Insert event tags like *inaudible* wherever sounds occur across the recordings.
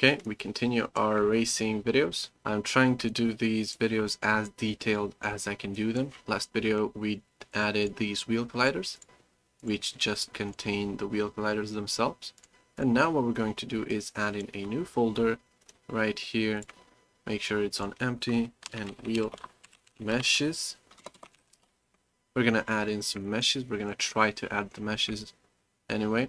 Okay, we continue our racing videos. I'm trying to do these videos as detailed as I can do them. Last video we added these wheel colliders, which just contain the wheel colliders themselves. And now what we're going to do is add in a new folder right here. Make sure it's on empty and wheel meshes. We're gonna add in some meshes. We're gonna try to add the meshes anyway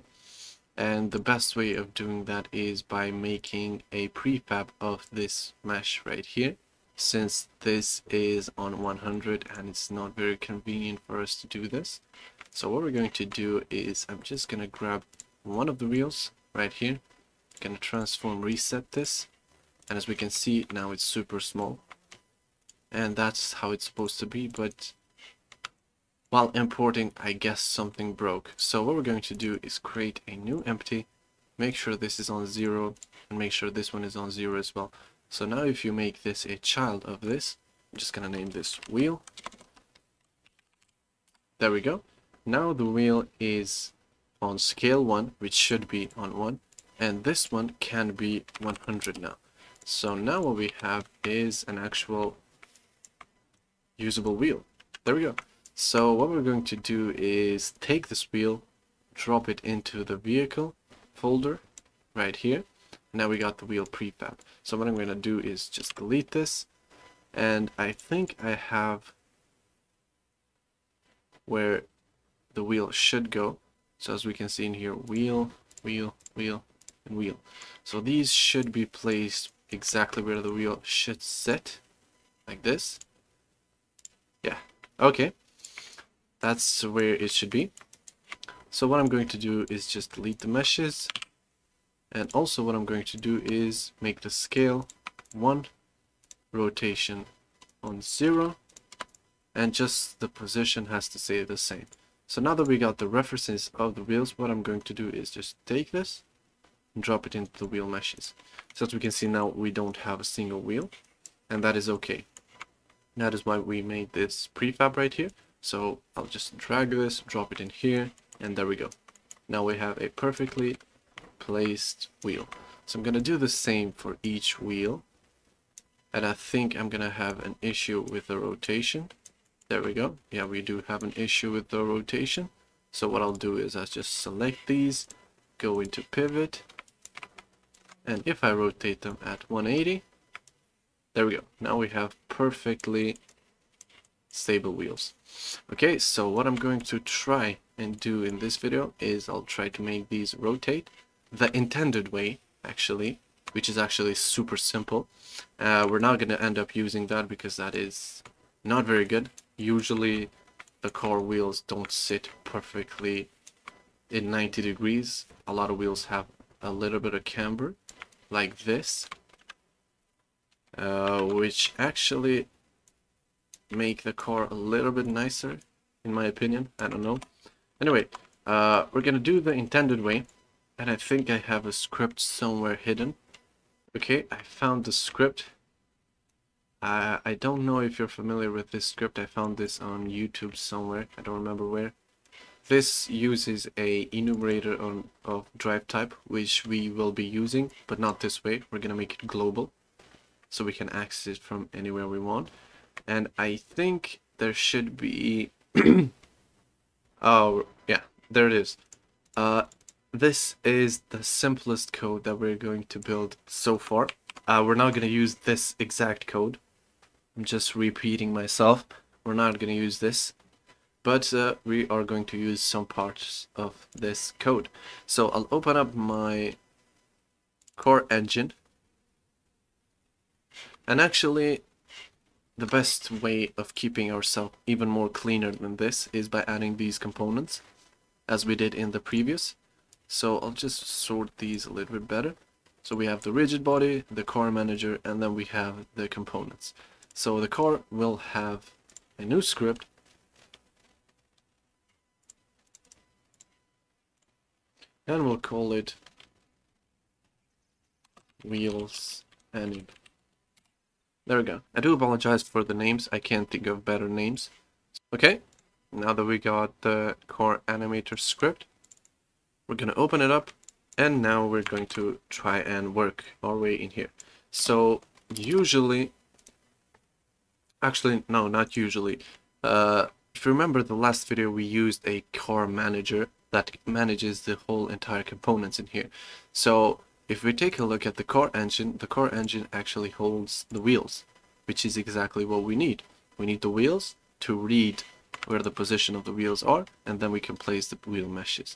and the best way of doing that is by making a prefab of this mesh right here. Since this is on 100 and it's not very convenient for us to do this. So what we're going to do is I'm just gonna grab one of the wheels right here. Gonna transform reset this. And as we can see now it's super small. And that's how it's supposed to be but while importing, I guess something broke. So what we're going to do is create a new empty, make sure this is on zero, and make sure this one is on zero as well. So now if you make this a child of this, I'm just gonna name this wheel. There we go. Now the wheel is on scale 1, which should be on 1, and this one can be 100 now. So now what we have is an actual usable wheel. There we go. So what we're going to do is take this wheel, drop it into the vehicle folder right here. Now we got the wheel prefab. So what I'm going to do is just delete this. And I think I have where the wheel should go. So as we can see in here, wheel, wheel, wheel, and wheel. So these should be placed exactly where the wheel should sit, like this. Yeah, okay that's where it should be. So what I'm going to do is just delete the meshes. And also what I'm going to do is make the scale 1, rotation on 0, and just the position has to stay the same. So now that we got the references of the wheels, what I'm going to do is just take this and drop it into the wheel meshes. So as we can see now, we don't have a single wheel, and that is okay. That is why we made this prefab right here. So I'll just drag this, drop it in here, and there we go. Now we have a perfectly placed wheel. So I'm going to do the same for each wheel. And I think I'm going to have an issue with the rotation. There we go. Yeah, we do have an issue with the rotation. So what I'll do is I'll just select these, go into pivot, and if I rotate them at 180, there we go. Now we have perfectly stable wheels. Okay, so what I'm going to try and do in this video is I'll try to make these rotate the intended way, actually, which is actually super simple. Uh, we're not going to end up using that because that is not very good. Usually the car wheels don't sit perfectly in 90 degrees. A lot of wheels have a little bit of camber like this, uh, which actually make the car a little bit nicer, in my opinion. I don't know. Anyway, uh, we're gonna do the intended way, and I think I have a script somewhere hidden. Okay, I found the script. Uh, I don't know if you're familiar with this script. I found this on YouTube somewhere. I don't remember where. This uses a enumerator on, of drive type, which we will be using, but not this way. We're gonna make it global, so we can access it from anywhere we want and I think there should be *clears throat* oh yeah there it is. Uh this is the simplest code that we're going to build so far. Uh, we're not going to use this exact code. I'm just repeating myself. We're not going to use this. But uh, we are going to use some parts of this code. So I'll open up my car engine. And actually the best way of keeping ourselves even more cleaner than this is by adding these components as we did in the previous. So I'll just sort these a little bit better. So we have the rigid body, the car manager, and then we have the components. So the car will have a new script and we'll call it wheels and there we go. I do apologize for the names. I can't think of better names. Okay, now that we got the core animator script, we're going to open it up And now we're going to try and work our way in here. So usually, actually, no, not usually. Uh, if you remember the last video, we used a car manager that manages the whole entire components in here. So if we take a look at the car engine, the car engine actually holds the wheels, which is exactly what we need. We need the wheels to read where the position of the wheels are, and then we can place the wheel meshes.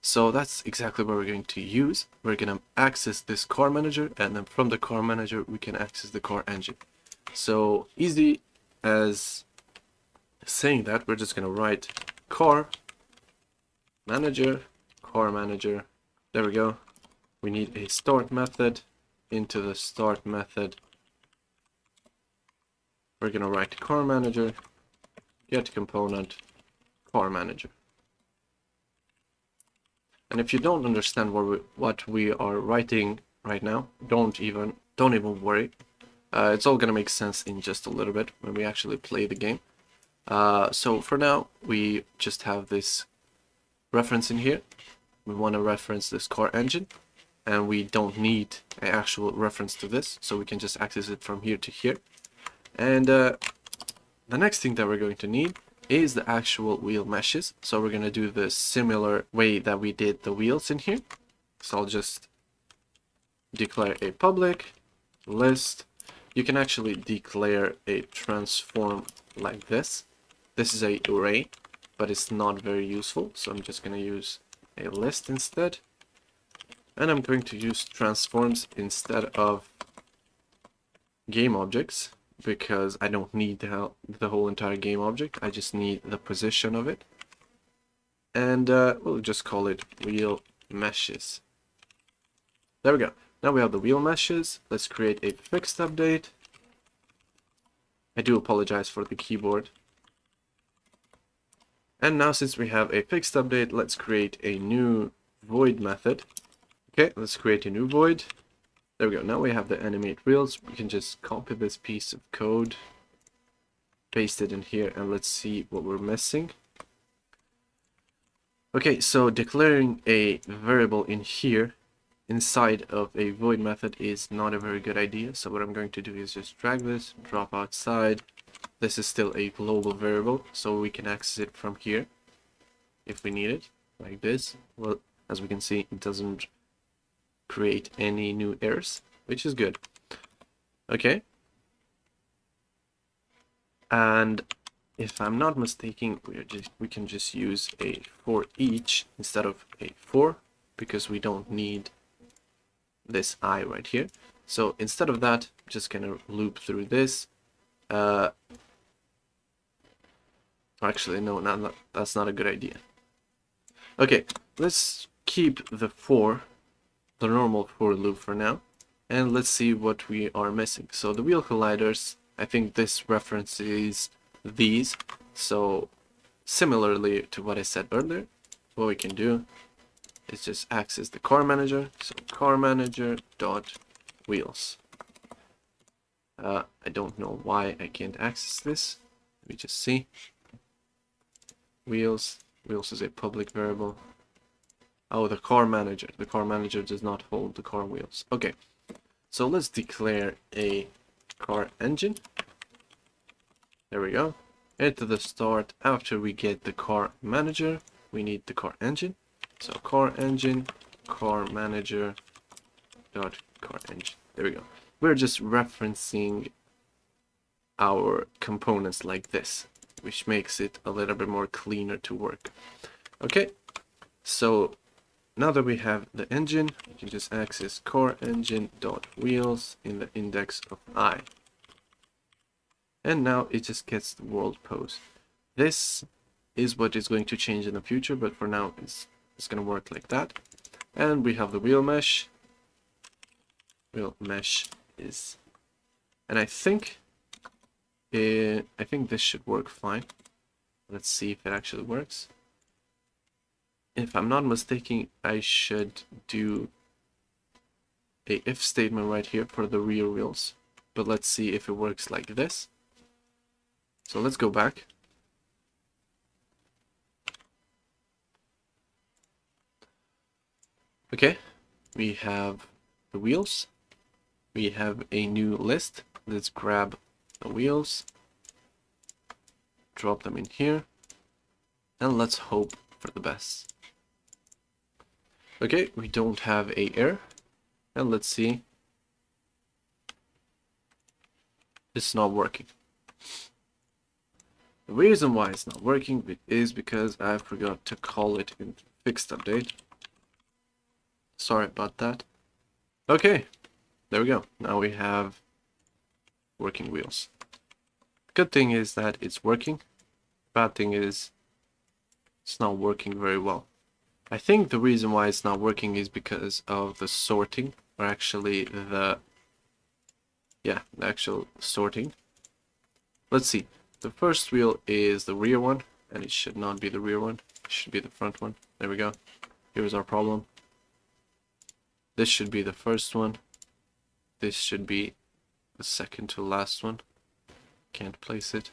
So that's exactly what we're going to use. We're going to access this car manager, and then from the car manager, we can access the car engine. So easy as saying that, we're just going to write car manager, car manager. There we go. We need a start method into the start method. We're going to write car manager, get component, car manager. And if you don't understand what we, what we are writing right now, don't even don't even worry. Uh, it's all gonna make sense in just a little bit when we actually play the game. Uh, so for now, we just have this reference in here. We want to reference this car engine, and we don't need an actual reference to this, so we can just access it from here to here. And uh, the next thing that we're going to need is the actual wheel meshes. So we're going to do the similar way that we did the wheels in here. So I'll just declare a public list. You can actually declare a transform like this. This is a array, but it's not very useful. So I'm just going to use a list instead. And I'm going to use transforms instead of game objects because I don't need the, whole entire game object. I just need the position of it. And uh, we'll just call it wheel meshes. There we go. Now we have the wheel meshes. Let's create a fixed update. I do apologize for the keyboard. And now since we have a fixed update, let's create a new void method. Okay, let's create a new void. There we go. Now we have the animate wheels. We can just copy this piece of code, paste it in here, and let's see what we're missing. Okay, so declaring a variable in here inside of a void method is not a very good idea. So what I'm going to do is just drag this, drop outside. This is still a global variable, so we can access it from here if we need it, like this. Well, as we can see, it doesn't create any new errors, which is good. Okay. And if I'm not mistaken, we just we can just use a for each instead of a for because we don't need this i right here. So instead of that, I'm just gonna loop through this. Uh, actually, no, not, that's not a good idea. Okay, let's keep the for the normal for loop for now. And let's see what we are missing. So the wheel colliders, I think this references these. So similarly to what I said earlier, what we can do is just access the car manager. So car manager dot wheels. Uh, I don't know why I can't access this. Let me just see. Wheels. Wheels is a public variable. Oh, the car manager. The car manager does not hold the car wheels. Okay, so let's declare a car engine. There we go. At the start, after we get the car manager, we need the car engine. So car engine, car manager, dot car engine. There we go. We're just referencing our components like this, which makes it a little bit more cleaner to work. Okay, so now that we have the engine, we can just access car engine dot wheels in the index of i. And now it just gets the world pose. This is what is going to change in the future, but for now it's, it's going to work like that. And we have the wheel mesh. Wheel mesh is, and I think, it, I think this should work fine. Let's see if it actually works if I'm not mistaken, I should do a if statement right here for the rear wheels. But let's see if it works like this. So let's go back. Okay, we have the wheels. We have a new list. Let's grab the wheels, drop them in here, and let's hope for the best. Okay, we don't have a error, and let's see. It's not working. The reason why it's not working is because I forgot to call it in fixed update. Sorry about that. Okay, there we go. Now we have working wheels. Good thing is that it's working. Bad thing is it's not working very well. I think the reason why it's not working is because of the sorting, or actually the, yeah, the actual sorting. Let's see. The first wheel is the rear one, and it should not be the rear one. It should be the front one. There we go. Here's our problem. This should be the first one. This should be the second to last one. Can't place it.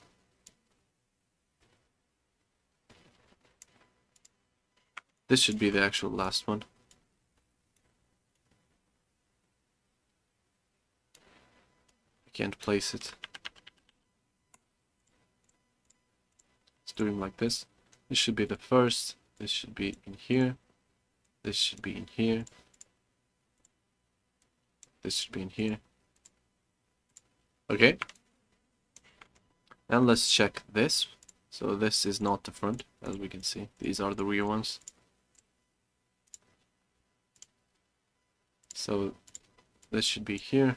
This should be the actual last one. I can't place it. It's doing like this. This should be the first. This should be in here. This should be in here. This should be in here. Okay. And let's check this. So this is not the front, as we can see. These are the rear ones. So this should be here.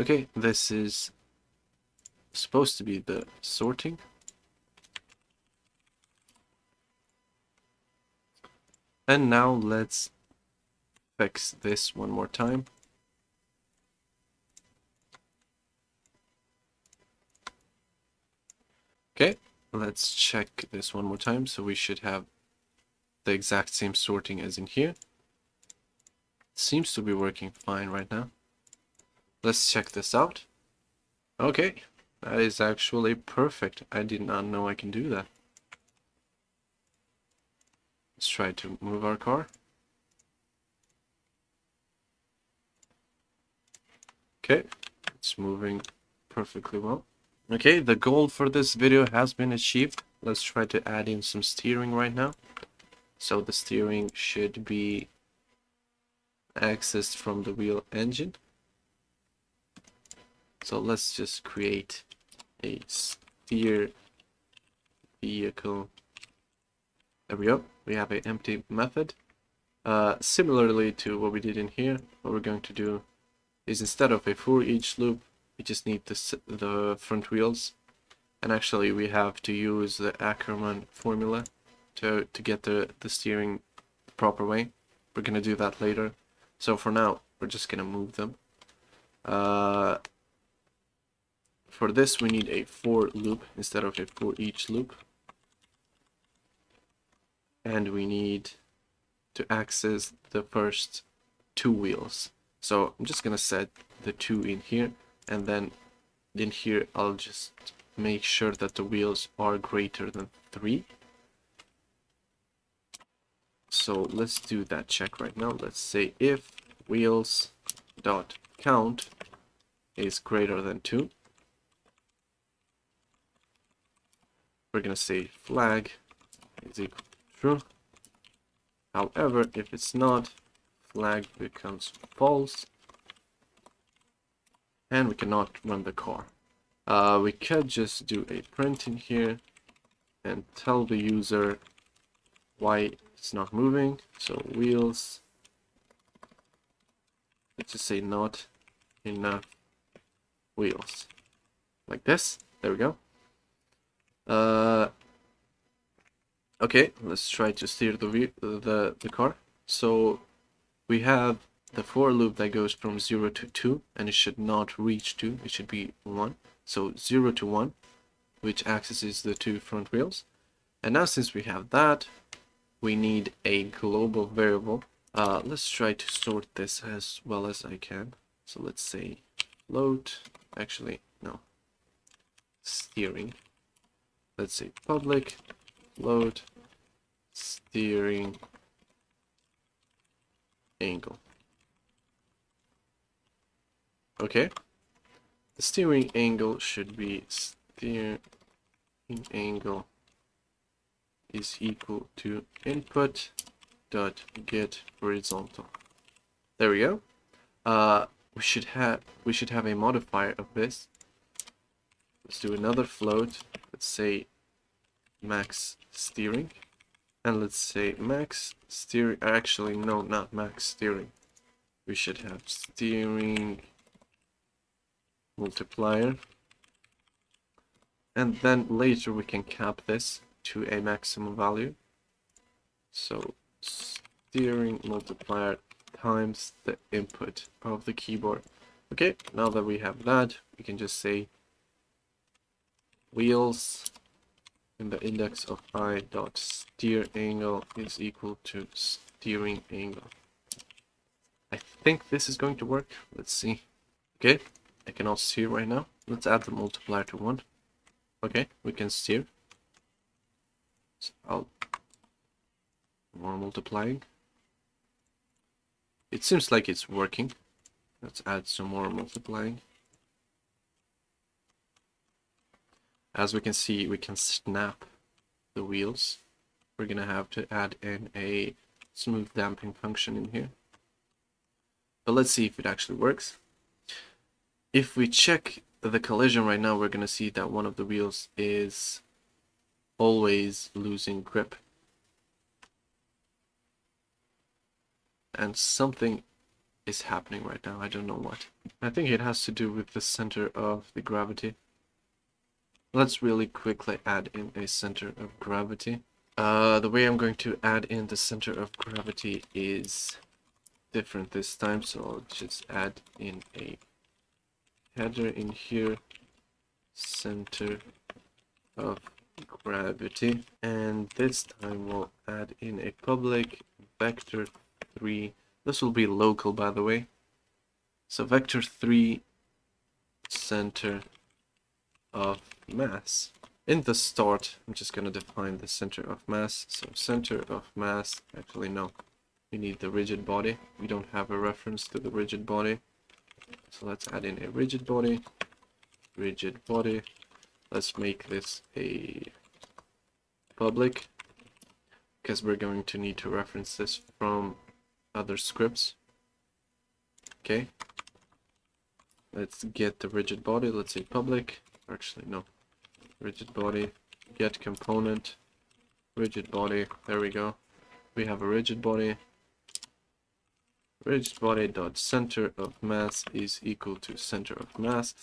Okay, this is supposed to be the sorting. And now let's fix this one more time. Okay, let's check this one more time. So we should have the exact same sorting as in here. seems to be working fine right now. Let's check this out. Okay, that is actually perfect. I did not know I can do that. Let's try to move our car. Okay, it's moving perfectly well. Okay, the goal for this video has been achieved. Let's try to add in some steering right now. So the steering should be accessed from the wheel engine. So let's just create a steer vehicle. There we go. We have an empty method. Uh, similarly to what we did in here, what we're going to do is instead of a for each loop, we just need the, the front wheels. And actually we have to use the Ackermann formula to, to get the, the steering the proper way. We're going to do that later. So for now, we're just going to move them. Uh, for this, we need a for loop instead of a for each loop. And we need to access the first two wheels. So I'm just going to set the two in here and then in here I'll just make sure that the wheels are greater than three so let's do that check right now. Let's say if wheels dot count is greater than 2. We're going to say flag is equal to true. However, if it's not, flag becomes false. And we cannot run the car. Uh, we could just do a print in here and tell the user why it's not moving. So wheels. Let's just say not enough wheels. Like this. There we go. Uh, okay, let's try to steer the, the, the car. So we have the for loop that goes from 0 to 2 and it should not reach 2 it should be 1 so 0 to 1 which accesses the two front wheels and now since we have that we need a global variable. Uh, let's try to sort this as well as I can. So let's say float, actually, no, steering. Let's say public float steering angle. Okay. The steering angle should be steering angle is equal to input dot get horizontal. There we go. Uh, we should have we should have a modifier of this. Let's do another float. Let's say max steering, and let's say max steering. Actually, no, not max steering. We should have steering multiplier, and then later we can cap this to a maximum value. So steering multiplier times the input of the keyboard. Okay, now that we have that, we can just say wheels in the index of i dot steer angle is equal to steering angle. I think this is going to work. Let's see. Okay, I can also steer right now. Let's add the multiplier to 1. Okay, we can steer. So more multiplying. It seems like it's working. Let's add some more multiplying. As we can see, we can snap the wheels. We're gonna have to add in a smooth damping function in here. But let's see if it actually works. If we check the collision right now, we're gonna see that one of the wheels is always losing grip. And something is happening right now. I don't know what. I think it has to do with the center of the gravity. Let's really quickly add in a center of gravity. Uh, the way I'm going to add in the center of gravity is different this time, so I'll just add in a header in here, center of gravity and this time we'll add in a public vector 3 this will be local by the way. So vector 3 center of mass. In the start I'm just gonna define the center of mass. So center of mass actually no. We need the rigid body. We don't have a reference to the rigid body. So let's add in a rigid body. Rigid body let's make this a public because we're going to need to reference this from other scripts. Okay. Let's get the rigid body let's say public. Actually no. Rigid body get component rigid body there we go. We have a rigid body. Rigid body dot center of mass is equal to center of mass.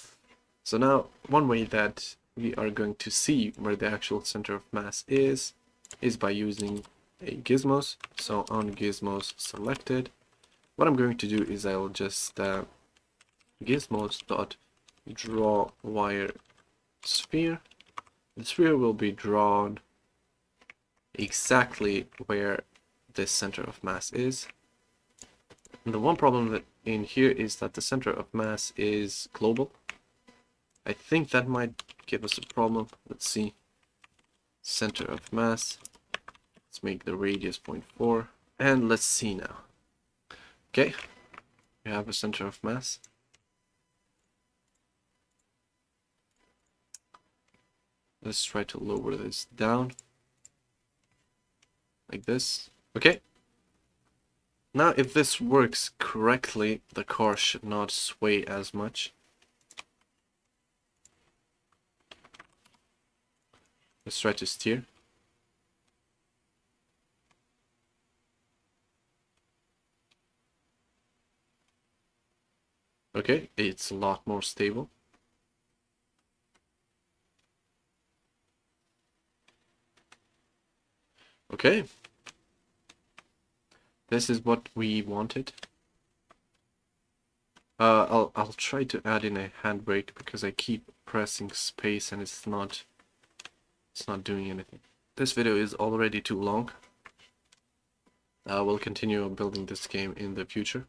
So now one way that we are going to see where the actual center of mass is, is by using a gizmos. So on gizmos selected, what I'm going to do is I'll just uh, gizmos dot draw wire sphere. The sphere will be drawn exactly where the center of mass is. And the one problem that in here is that the center of mass is global. I think that might give us a problem. Let's see. Center of mass. Let's make the radius 0.4. And let's see now. Okay. We have a center of mass. Let's try to lower this down. Like this. Okay. Now, if this works correctly, the car should not sway as much. Let's try to steer. Okay, it's a lot more stable. Okay. This is what we wanted. Uh, I'll, I'll try to add in a handbrake because I keep pressing space and it's not it's not doing anything. This video is already too long. Uh, we'll continue building this game in the future.